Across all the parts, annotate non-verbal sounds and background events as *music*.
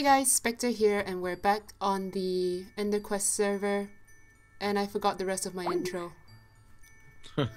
Hey guys, Spectre here, and we're back on the EnderQuest server. And I forgot the rest of my intro. *laughs* That's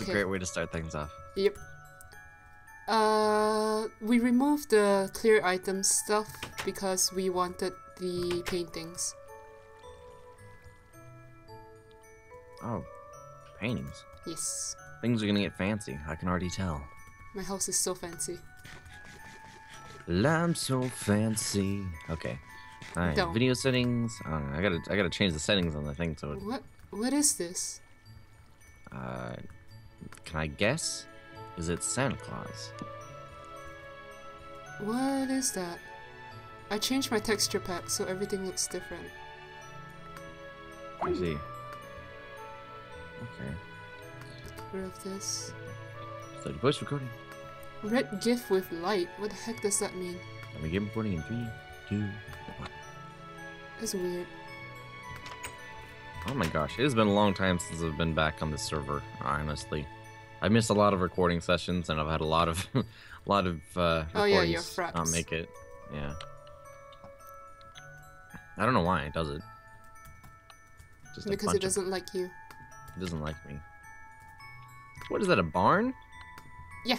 a great way to start things off. Yep. Uh, we removed the clear items stuff because we wanted the paintings. Oh, paintings. Yes. Things are gonna get fancy. I can already tell. My house is so fancy. I'm so fancy. Okay. Alright, Don't. video settings. I know. I gotta, I gotta change the settings on the thing. So, it, What? What is this? uh, can I guess? Is it Santa Claus? What is that? I changed my texture pack so everything looks different. I see. Okay. Get rid of this. Study voice recording. Red GIF with light. What the heck does that mean? Let me begin recording in three, two, one. That's weird. Oh my gosh, it has been a long time since I've been back on the server. Honestly, I missed a lot of recording sessions, and I've had a lot of, *laughs* a lot of uh, Oh, yeah, your not make it. Yeah. I don't know why it does it. Just Because it doesn't like you. It doesn't like me. What is that? A barn? Yeah.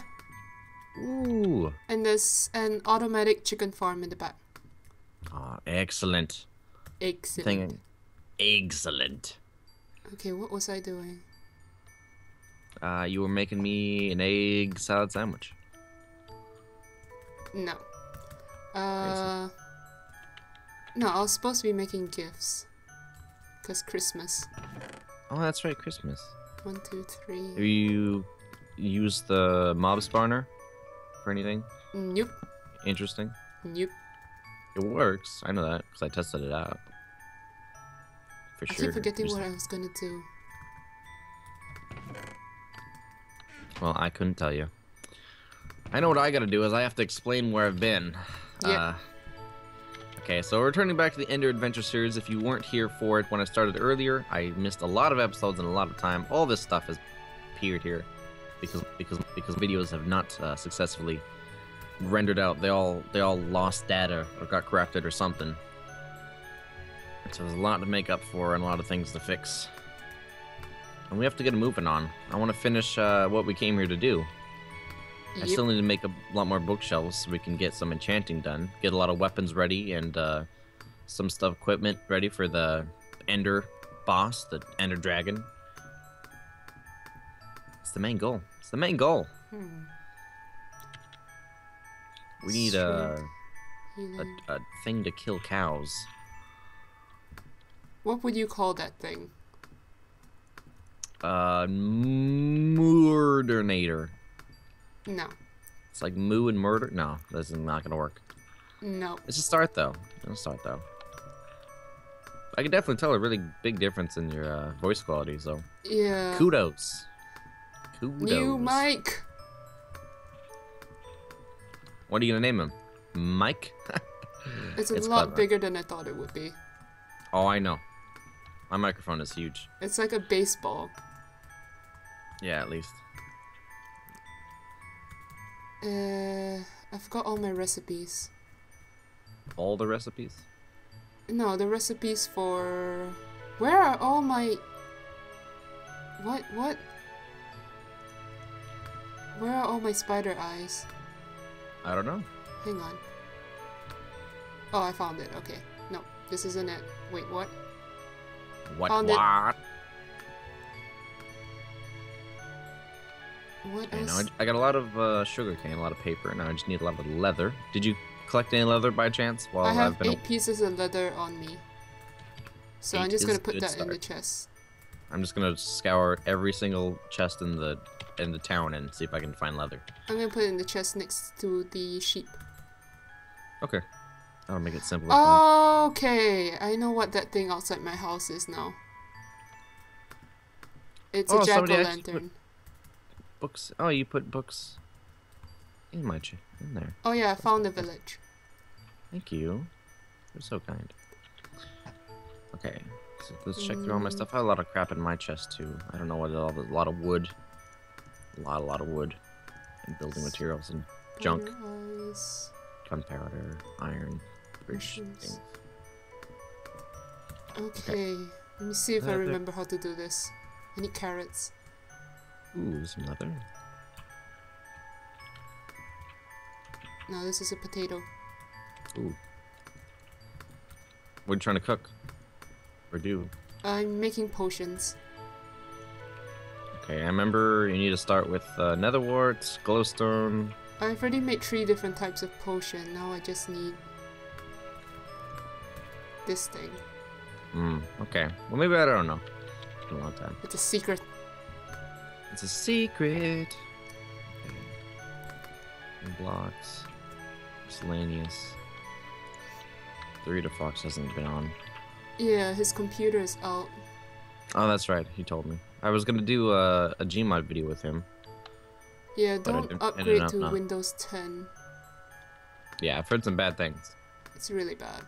Ooh. And there's an automatic chicken farm in the back. Ah, excellent. Excellent. Thing. Excellent. Okay, what was I doing? Uh, you were making me an egg salad sandwich. No. Uh. No, I was supposed to be making gifts. Because Christmas. Oh, that's right, Christmas. One, two, three. Have you used the mob spawner for anything Nope. interesting? Nope. It works. I know that because I tested it out. For I sure. keep forgetting Just- what I was gonna do. Well, I couldn't tell you. I know what I gotta do is I have to explain where I've been. Yeah. Uh, okay, so returning back to the Ender Adventure series, if you weren't here for it when I started earlier, I missed a lot of episodes and a lot of time. All this stuff has appeared here because because because videos have not uh, successfully rendered out. They all they all lost data or got corrupted or something. So there's a lot to make up for and a lot of things to fix. And we have to get moving on. I want to finish uh, what we came here to do. I still need to make a lot more bookshelves so we can get some enchanting done. Get a lot of weapons ready and uh, some stuff equipment ready for the Ender boss, the Ender Dragon. It's the main goal. It's the main goal. Hmm. We need a, a, a thing to kill cows. What would you call that thing? Uh, murdernator. No. It's like moo and murder. No, this is not gonna work. No. It's a start though. It's a start though. I can definitely tell a really big difference in your uh, voice quality. So Yeah. kudos. Kudos. New mic. What are you gonna name him? Mike? *laughs* It's a It's lot clever. bigger than I thought it would be. oh, I know. My microphone is huge. It's like a baseball. Yeah, at least. Uh, I forgot all my recipes. All the recipes. No, the recipes for. Where are all my. What? What? Where are all my spider eyes? I don't know. Hang on. Oh, I found it. Okay. No, this isn't it. Wait, what? What? Found it. what? What Okay, now else? I, I got a lot of uh, sugar cane, a lot of paper. Now I just need a lot of leather. Did you collect any leather by chance? While I have I've been. eight pieces of leather on me. So I'm just gonna put good that in the chest. I'm just gonna scour every single chest in the in the town and see if I can find leather. I'm gonna put it in the chest next to the sheep. Okay. That'll make it simpler. Okay, I know what that thing outside my house is now. It's Oh, a jack o' lantern. Books. Oh, you put books in my ch- in there. Oh yeah, I found the village. Thank you. You're so kind. Okay. Let's check through all my stuff. I have a lot of crap in my chest too. I don't know what all the, a lot of wood. A lot, a lot of wood and building materials and junk. Gunpowder, iron, bridge things. Okay. Let me see if I Uh, remember how to do this. I need carrots. Ooh, some leather. No, this is a potato. Ooh. What are you trying to cook? Or do? I'm making potions. Okay, I remember you need to start with uh, nether warts, glowstone. I've already made three different types of potion. Now I just need this thing. Hmm, okay. Well, maybe I don't know. It's been a long time. It's a secret. It's a secret. Okay. Blocks. Miscellaneous. Dorito Fox hasn't been on. Yeah, his computer is out. Oh, that's right. He told me. I was gonna do a, a Gmod video with him. Yeah, don't upgrade up to not. Windows 10. Yeah, I've heard some bad things. It's really bad.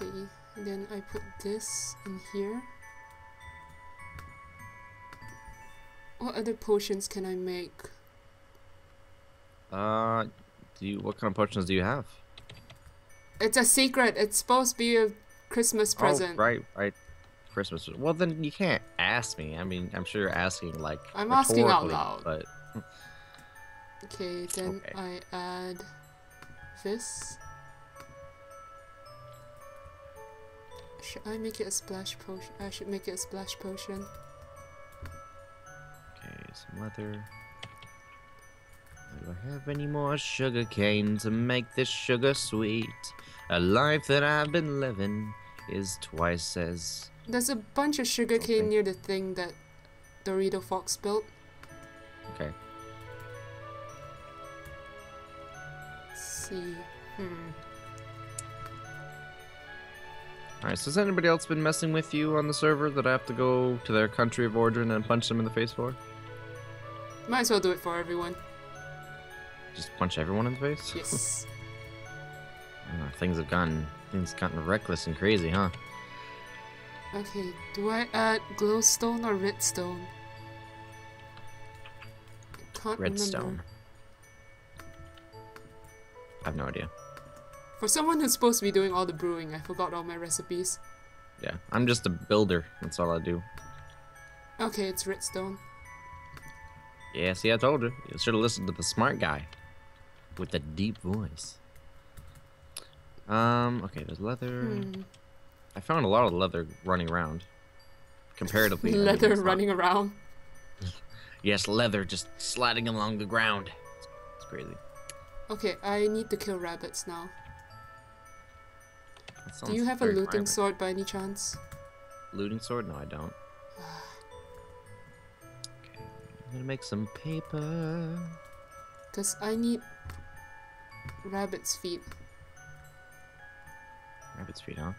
Okay, then I put this in here. What other potions can I make? Uh, do you? What kind of potions do you have? It's a secret. It's supposed to be a Christmas oh, present. Oh, right, right. Christmas. Well, then you can't ask me. I mean, I'm sure you're asking like. I'm asking out loud. But Okay, then Okay. I add this. Should I make it a splash potion? I should make it a splash potion. okay, some leather. Do I have any more sugar cane to make this sugar sweet? A life that I've been living is twice as. There's a bunch of sugarcane near the thing that Dorito Fox built. Okay. Let's see. Hmm. Alright, so has anybody else been messing with you on the server that I have to go to their country of origin and punch them in the face for? Might as well do it for everyone. Just punch everyone in the face? Yes. Ah, *laughs* things have gotten things gotten reckless and crazy, huh? okay, do I add glowstone or redstone? I can't Redstone. remember. I have no idea. For someone who's supposed to be doing all the brewing, I forgot all my recipes. Yeah, I'm just a builder. That's all I do. Okay, it's redstone. Yeah, see, I told you. You should have listened to the smart guy with the deep voice. Um, okay, there's leather. Hmm. I found a lot of leather running around. Comparatively. I mean, Leather not- running around. *laughs* Yes, leather just sliding along the ground. It's, it's crazy. Okay, I need to kill rabbits now. Do you have a looting sword by any chance? Looting sword? No, I don't. *sighs* Okay, I'm gonna make some paper. Because I need rabbit's feet. Rabbit's feet, huh?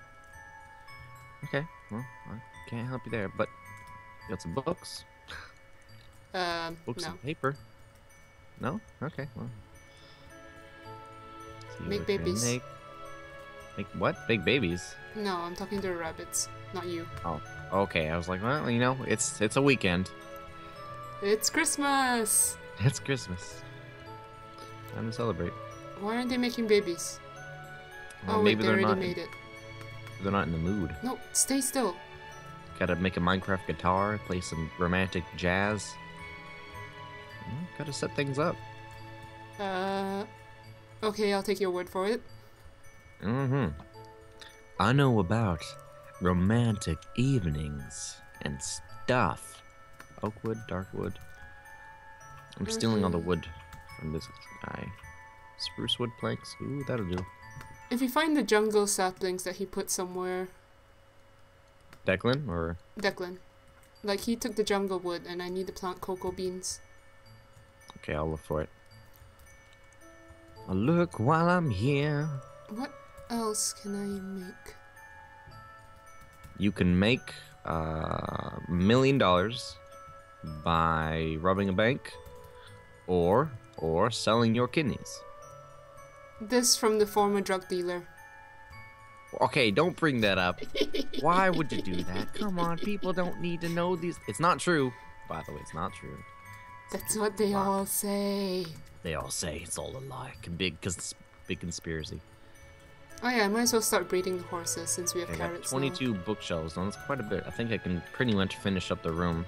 Okay, well, I can't help you there, but you got some books? *laughs* Um, Books no. and paper? No? Okay, well. Make what I can babies. Make, make what? Big babies? No, I'm talking to the rabbits, not you. Oh, okay, I was like, well, you know, it's it's a weekend. It's Christmas! It's Christmas. Time to celebrate. Why aren't they making babies? Well, oh wait, maybe they they're already not. made it. They're not in the mood. No, stay still. Gotta make a Minecraft guitar, play some romantic jazz. Gotta set things up. Uh, okay, I'll take your word for it. Mm-hmm. I know about romantic evenings and stuff. Oakwood, darkwood. I'm stealing all the Mhm. wood from this guy. Spruce wood planks. Ooh, that'll do. If you find the jungle saplings that he put somewhere, Declan, or Declan, like he took the jungle wood and I need to plant cocoa beans. okay, I'll look for it. I'll look while I'm here. What else can I make? You can make uh, a million dollars by robbing a bank, or or selling your kidneys. This from the former drug dealer. Okay, don't bring that up. Why would you do that? Come on, people don't need to know these. It's not true. By the way, it's not true. That's what they all say. They all say it's all a lie. Big, because big conspiracy. Oh yeah, I might as well start breeding the horses since we have got carrots now. 22 bookshelves. Now that's quite a bit. I think I can pretty much finish up the room.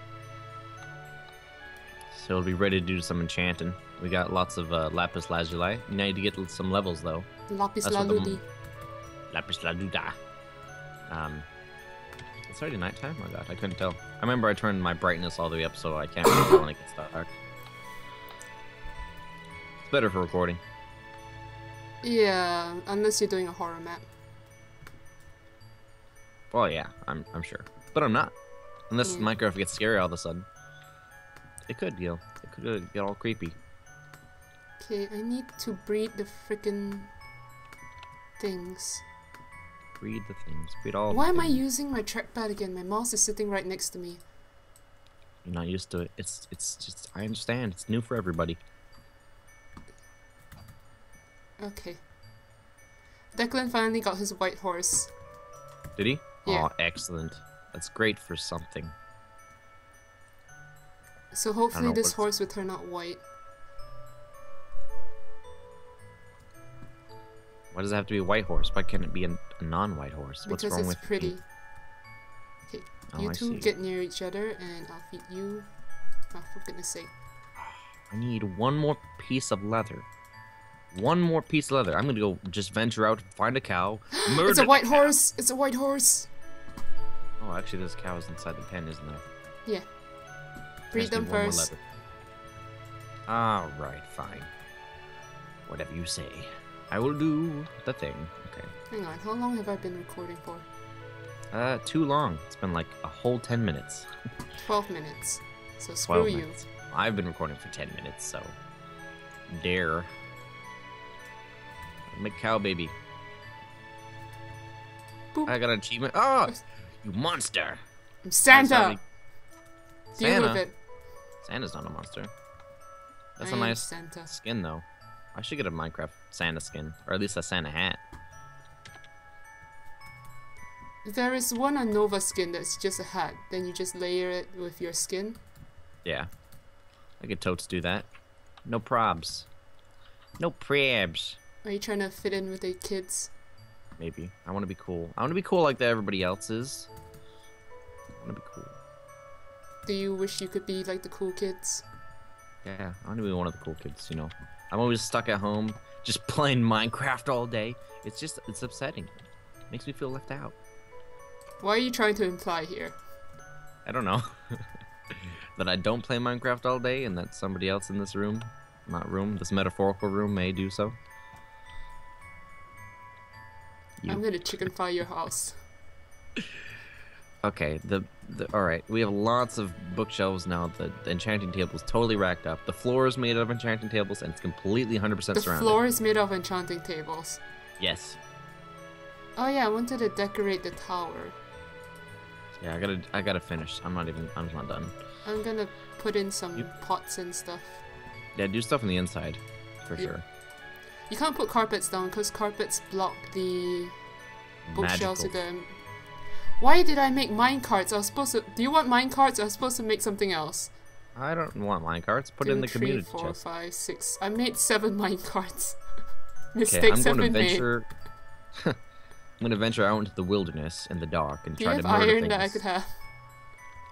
So it'll be ready to do some enchanting. We got lots of uh, lapis lazuli. We need to get some levels though. Lapis That's what the lazuli. Lapis lazuli. Um, it's already nighttime. Oh god, I couldn't tell. I remember I turned my brightness all the way up, so I can't really tell when it gets dark. It's better for recording. Yeah, unless you're doing a horror map. Well, yeah, I'm I'm sure, but I'm not. Unless Mm. Minecraft gets scary all of a sudden. It could, you know, it could uh, get all creepy. Okay, I need to breed the freaking things. Breed the things. Breed all. the Why am I using my trackpad again? My mouse is sitting right next to me. You're not used to it. It's it's just. I understand. It's new for everybody. Okay. Declan finally got his white horse. Did he? Yeah. Oh, excellent. That's great for something. So hopefully this horse will turn out white. Why does it have to be a white horse? Why can't it be a, non-white horse? What's because wrong it's with pretty. Okay, Oh, you I two see. get near each other and I'll feed you. Oh, for goodness sake. I need one more piece of leather. One more piece of leather. I'm gonna go just venture out, find a cow, murder. *gasps* It's a white horse! It's a white horse! Oh, actually, there's cows inside the pen, isn't there? Yeah. I Breed them first. leather. All right, fine. Whatever you say. I will do the thing. Okay. Hang on, how long have I been recording for? Uh, too long. It's been like a whole 10 minutes. 12 minutes. So screw you. minutes. I've been recording for 10 minutes, so. Dare. Make cow baby. Boop. I got an achievement. Oh! You monster! I'm Santa! Deal Santa? with it. Santa's not a monster. That's I a nice Santa. skin, though. I should get a Minecraft Santa skin, or at least a Santa hat. There is one on Nova skin that's just a hat. Then you just layer it with your skin. Yeah. I could totes do that. No probs. No probs. Are you trying to fit in with the kids? Maybe. I want to be cool. I want to be cool like that everybody else is. I want to be cool. Do you wish you could be like the cool kids? Yeah, I want to be one of the cool kids, you know. I'm always stuck at home, just *laughs* playing Minecraft all day. It's just, it's upsetting. makes me feel left out. What are you trying to imply here? I don't know. *laughs* that I don't play Minecraft all day and that somebody else in this room, not room, this metaphorical room may do so. You. I'm gonna chicken fry your house. *laughs* Okay, the, the all right. We have lots of bookshelves now. The, the enchanting table is totally racked up. The floor is made of enchanting tables, and it's completely 100% The surrounded. The floor is made of enchanting tables. Yes. Oh yeah, I wanted to decorate the tower. Yeah, I gotta, I gotta finish. I'm not even, I'm not done. I'm gonna put in some You- pots and stuff. Yeah, do stuff on the inside, for Yeah. sure. You can't put carpets down because carpets block the bookshelves with them. Why did I make mine carts? I was supposed to. Do you want mine carts? I was supposed to make something else. I don't want mine minecarts. Put it in the three, community four, chest. five, six. I made seven *laughs* mine carts. Okay, Mistakes I'm have going to venture. *laughs* I'm going to venture out into the wilderness in the dark and Do try to murder iron things. that I could have?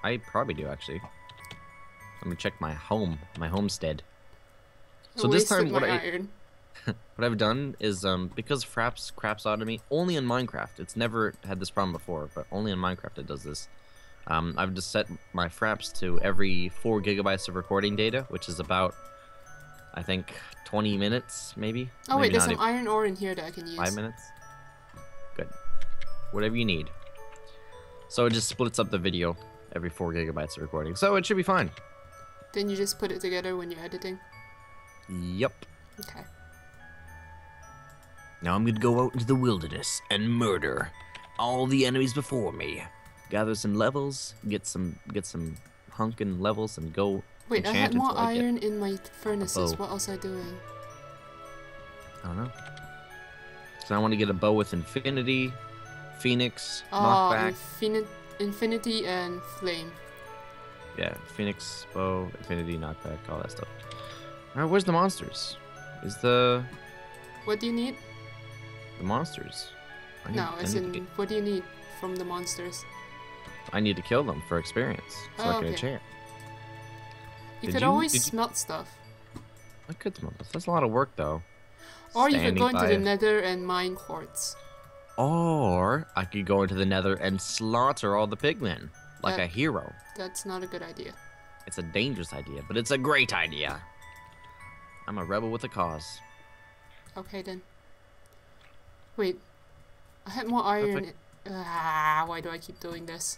I probably do actually. I'm gonna check my home, my homestead. So I this time, what I iron. *laughs* what I've done is um because Fraps craps out of me only in Minecraft. It's never had this problem before, but only in Minecraft it does this. Um, I've just set my Fraps to every four gigabytes of recording data, which is about, I think, 20 minutes maybe. Oh wait, there's some iron ore in here that I can use. Five minutes? Good. Whatever you need. So it just splits up the video every four gigabytes of recording. So it should be fine. Then you just put it together when you're editing. Yep. Okay. Now I'm gonna go out into the wilderness and murder all the enemies before me. Gather some levels, get some get some hunkin' levels, and go. Wait, I had more I iron in my furnaces. What was I doing? I don't know. So I want to get a bow with infinity, phoenix, Oh, knockback. infini- infinity and flame. Yeah, Phoenix, bow, infinity, knockback, all that stuff. Alright, where's the monsters? Is the What do you need? The monsters. I need, No, I as in, get- what do you need from the monsters? I need to kill them for experience, so Oh, I get okay. a chair. You Did could you- always you- smelt stuff. I could smelt this. That's a lot of work, though. Or you could go into the nether and mine quartz. Or I could go into the nether and slaughter all the pigmen. Like That- a hero. That's not a good idea. It's a dangerous idea, but it's a great idea. I'm a rebel with a cause. Okay then. Wait. I had more iron. Perfect. Ah, why do I keep doing this?